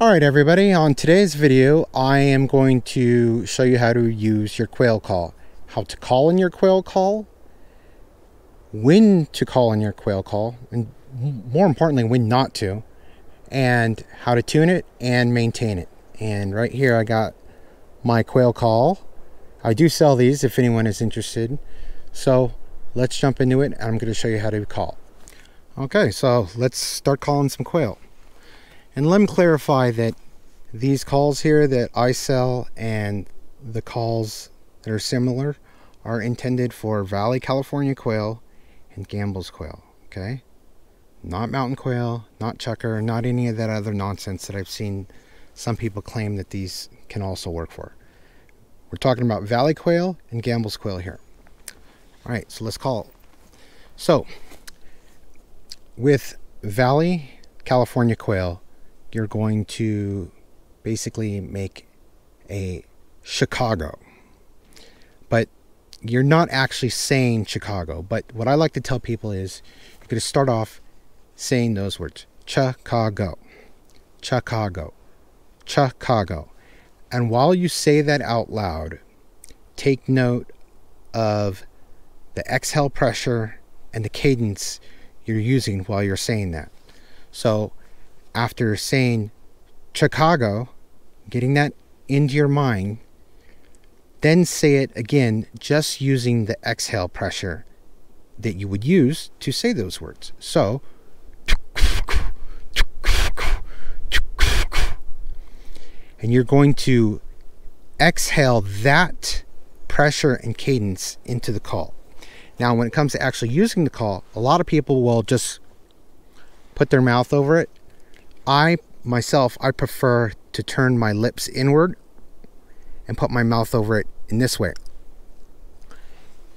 Alright everybody, on today's video I am going to show you how to use your quail call. How to call in your quail call, when to call in your quail call, and more importantly when not to, and how to tune it and maintain it. And right here I got my quail call. I do sell these if anyone is interested. So let's jump into it and I'm going to show you how to call. Okay, so let's start calling some quail. And let me clarify that these calls here that I sell and the calls that are similar are intended for Valley California quail and Gambel's quail, okay? Not mountain quail, not chukar, not any of that other nonsense that I've seen some people claim that these can also work for. We're talking about Valley quail and Gambel's quail here. All right, so let's call. So, with Valley California quail, you're going to basically make a Chicago. But you're not actually saying Chicago. But what I like to tell people is you're going to start off saying those words Chicago, Chicago, Chicago. And while you say that out loud, take note of the exhale pressure and the cadence you're using while you're saying that. So after saying Chicago, getting that into your mind, then say it again, just using the exhale pressure that you would use to say those words. So, and you're going to exhale that pressure and cadence into the call. Now, when it comes to actually using the call, a lot of people will just put their mouth over it I myself, I prefer to turn my lips inward and put my mouth over it in this way.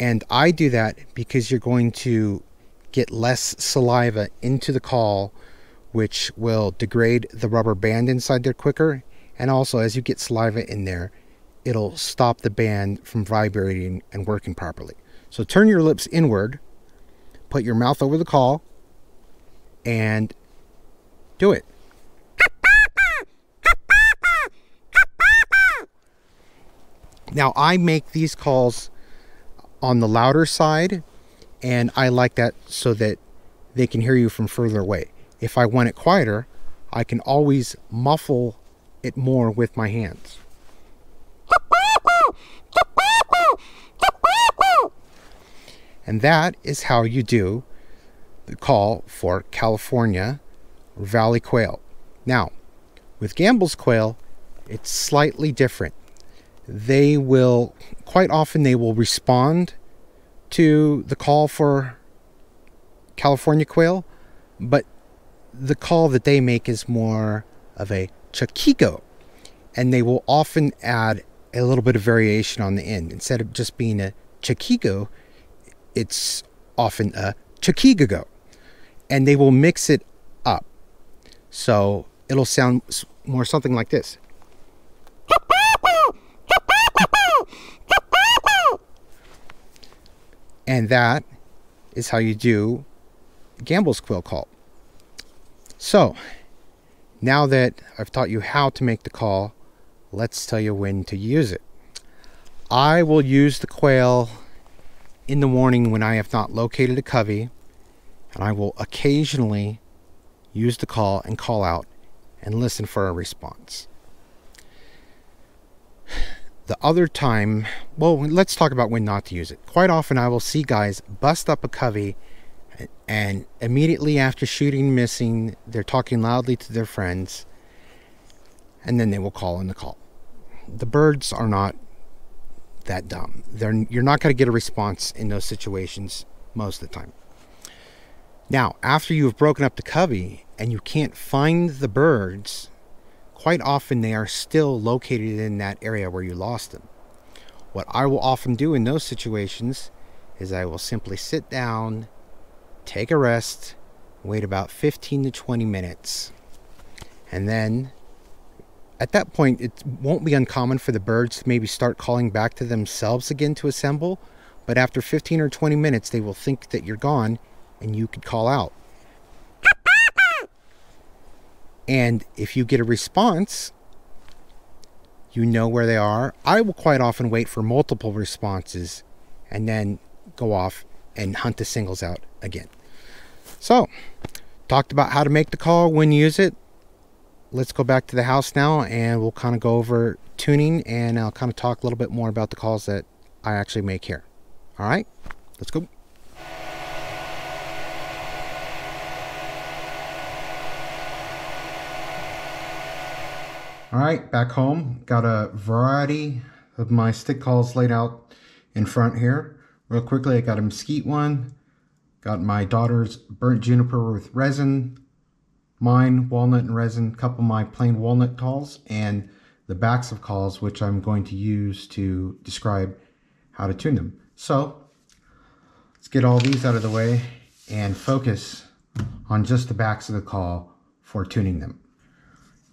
And I do that because you're going to get less saliva into the call, which will degrade the rubber band inside there quicker. And also, as you get saliva in there, it'll stop the band from vibrating and working properly. So turn your lips inward, put your mouth over the call, and do it. Now I make these calls on the louder side and I like that so that they can hear you from further away. If I want it quieter, I can always muffle it more with my hands. And that is how you do the call for California Valley quail. Now, with Gambel's quail, it's slightly different they will quite often they will respond to the call for California quail, but the call that they make is more of a Chiquigo, and they will often add a little bit of variation on the end. Instead of just being a Chiquigo, it's often a Chiquigo, and they will mix it. So it'll sound more something like this. And that is how you do Gambel's quill call. So, now that I've taught you how to make the call, let's tell you when to use it. I will use the quail in the morning when I have not located a covey, and I will occasionally use the call and call out and listen for a response. The other time, well, let's talk about when not to use it. Quite often, I will see guys bust up a covey, and immediately after shooting missing, they're talking loudly to their friends, and then they will call in the call. The birds are not that dumb. They're, you're not going to get a response in those situations most of the time. Now, after you've broken up the covey and you can't find the birds quite often they are still located in that area where you lost them. What I will often do in those situations is I will simply sit down, take a rest, wait about 15 to 20 minutes, and then at that point it won't be uncommon for the birds to maybe start calling back to themselves again to assemble, but after 15 or 20 minutes they will think that you're gone and you could call out. And if you get a response, you know where they are. I will quite often wait for multiple responses and then go off and hunt the singles out again. So, talked about how to make the call, when you use it. Let's go back to the house now and we'll kind of go over tuning and uh, I'll kind of talk a little bit more about the calls that I actually make here. All right, let's go. All right, back home. Got a variety of my stick calls laid out in front here. Real quickly, I got a mesquite one. Got my daughter's burnt juniper with resin. Mine, walnut and resin. Couple of my plain walnut calls. And the backs of calls, which I'm going to use to describe how to tune them. So, let's get all these out of the way and focus on just the backs of the call for tuning them.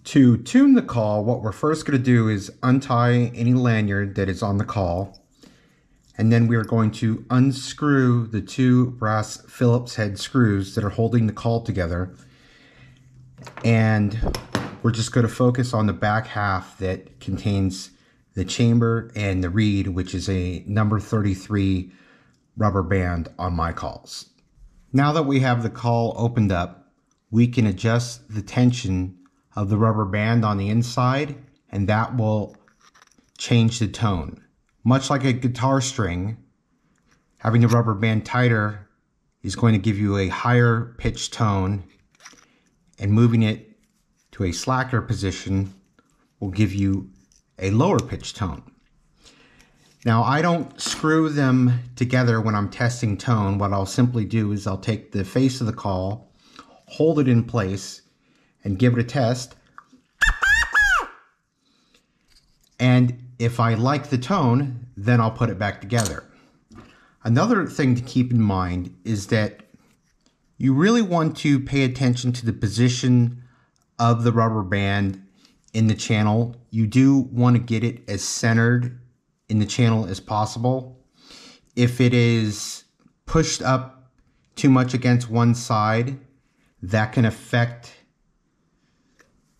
To tune the call, what we're first going to do is untie any lanyard that is on the call. And then we are going to unscrew the two brass Phillips head screws that are holding the call together. And we're just going to focus on the back half that contains the chamber and the reed, which is a number 33 rubber band on my calls. Now that we have the call opened up, we can adjust the tension of the rubber band on the inside and that will change the tone. Much like a guitar string, having the rubber band tighter is going to give you a higher pitch tone and moving it to a slacker position will give you a lower pitch tone. Now I don't screw them together when I'm testing tone. What I'll simply do is I'll take the face of the call, hold it in place, and give it a test. And if I like the tone, then I'll put it back together. Another thing to keep in mind is that you really want to pay attention to the position of the rubber band in the channel. You do want to get it as centered in the channel as possible. If it is pushed up too much against one side, that can affect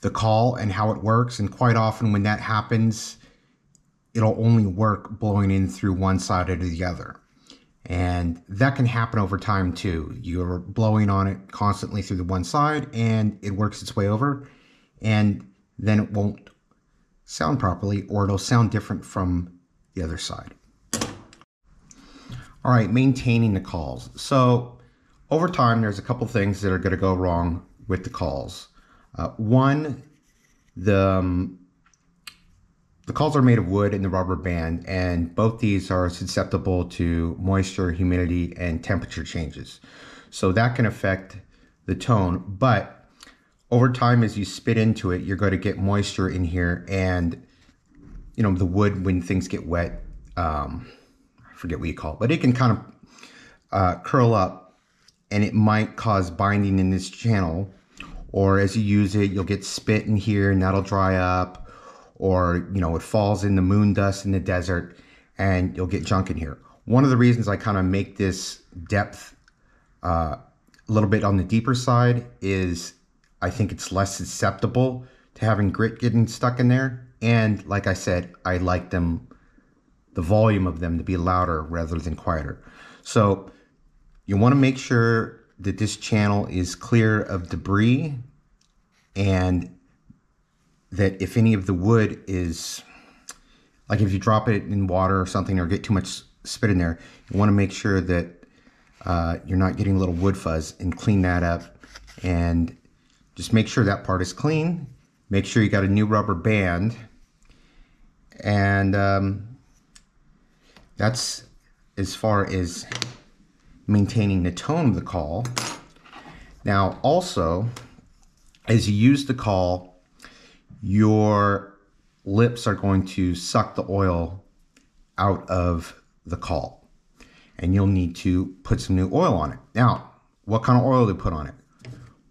the call and how it works. And quite often when that happens, it'll only work blowing in through one side or the other. And that can happen over time too. You're blowing on it constantly through the one side and it works its way over and then it won't sound properly or it'll sound different from the other side. All right, maintaining the calls. So over time, there's a couple things that are gonna go wrong with the calls. Uh, one, the um, the calls are made of wood and the rubber band, and both these are susceptible to moisture, humidity, and temperature changes. So that can affect the tone. But over time, as you spit into it, you're going to get moisture in here, and you know the wood when things get wet. Um, I forget what you call it, but it can kind of uh, curl up, and it might cause binding in this channel or as you use it, you'll get spit in here and that'll dry up, or you know, it falls in the moon dust in the desert and you'll get junk in here. One of the reasons I kind of make this depth uh, a little bit on the deeper side is I think it's less susceptible to having grit getting stuck in there. And like I said, I like them, the volume of them to be louder rather than quieter. So you want to make sure that this channel is clear of debris and that if any of the wood is like if you drop it in water or something or get too much spit in there you want to make sure that uh, you're not getting a little wood fuzz and clean that up. And just make sure that part is clean. Make sure you got a new rubber band. And um, that's as far as maintaining the tone of the call. Now also, as you use the call, your lips are going to suck the oil out of the call. And you'll need to put some new oil on it. Now, what kind of oil to put on it?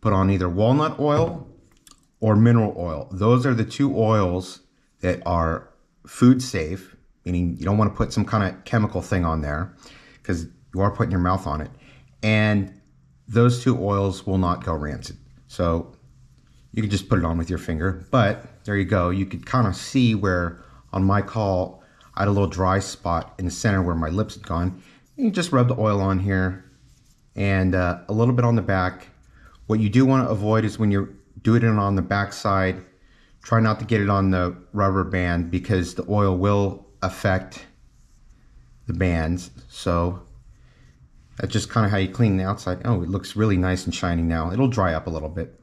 Put on either walnut oil or mineral oil. Those are the two oils that are food safe, meaning you don't want to put some kind of chemical thing on there because you are putting your mouth on it. And those two oils will not go rancid. So you can just put it on with your finger. But there you go. You could kind of see where on my call, I had a little dry spot in the center where my lips had gone. You just rub the oil on here and uh, a little bit on the back. What you do want to avoid is when you're doing it on the back side, try not to get it on the rubber band because the oil will affect the bands. So that's just kind of how you clean the outside. Oh, it looks really nice and shiny now. It'll dry up a little bit.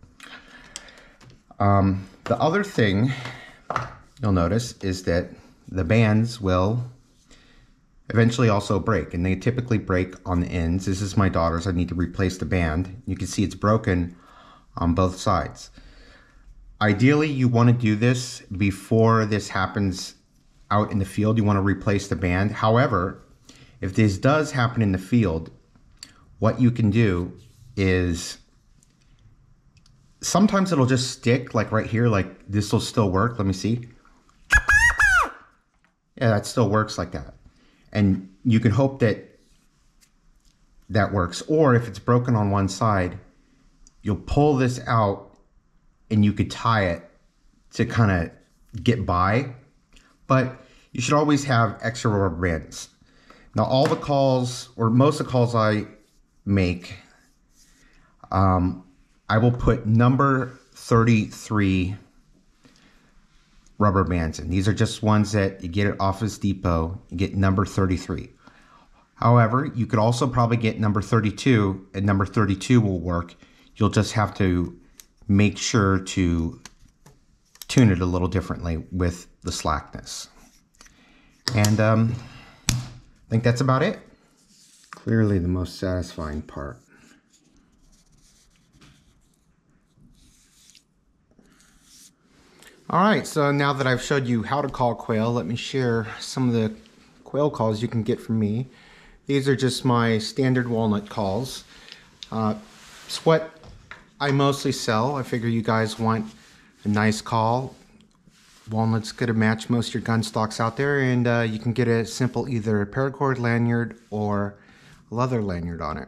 Um, the other thing you'll notice is that the bands will eventually also break and they typically break on the ends. This is my daughter's. I need to replace the band. You can see it's broken on both sides. Ideally, you want to do this before this happens out in the field. You want to replace the band. However, if this does happen in the field, what you can do is sometimes it'll just stick like right here, like this will still work. Let me see. Yeah, that still works like that. And you can hope that that works. Or if it's broken on one side, you'll pull this out and you could tie it to kind of get by. But you should always have extra rubber bands. Now, all the calls, or most of the calls I make, um, I will put number 33 rubber bands in. These are just ones that you get at Office Depot. You get number 33. However, you could also probably get number 32, and number 32 will work. You'll just have to make sure to tune it a little differently with the slackness. And um, I think that's about it. Clearly the most satisfying part. All right, so now that I've showed you how to call quail, let me share some of the quail calls you can get from me. These are just my standard walnut calls. Uh, it's what I mostly sell. I figure you guys want a nice call. Walnut's gonna match most of your gun stocks out there and uh, you can get a simple either paracord lanyard or leather lanyard on it.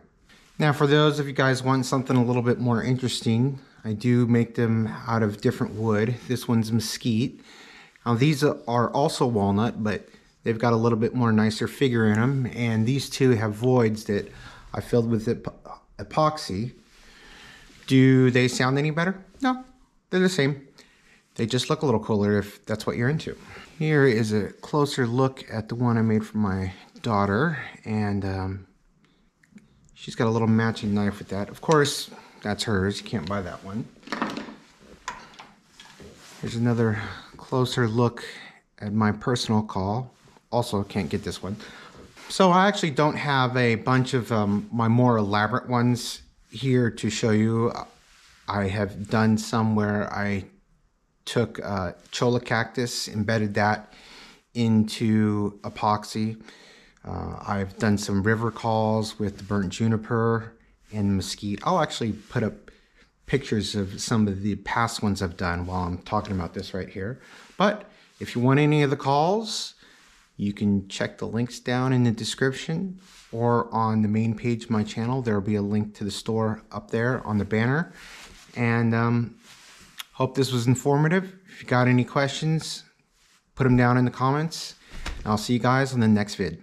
Now for those of you guys want something a little bit more interesting, I do make them out of different wood. This one's mesquite. Now these are also walnut, but they've got a little bit more nicer figure in them. And these two have voids that I filled with epoxy. Do they sound any better? No, they're the same. They just look a little cooler if that's what you're into. Here is a closer look at the one I made for my daughter. And um, she's got a little matching knife with that. Of course, that's hers. You can't buy that one. Here's another closer look at my personal call. Also can't get this one. So I actually don't have a bunch of um, my more elaborate ones here to show you. I have done some where I took uh, cholla cactus, embedded that into epoxy. Uh, I've done some river calls with the burnt juniper and mesquite. I'll actually put up pictures of some of the past ones I've done while I'm talking about this right here. But if you want any of the calls, you can check the links down in the description or on the main page of my channel. There will be a link to the store up there on the banner. And um, hope this was informative. If you got any questions, put them down in the comments. I'll see you guys on the next vid.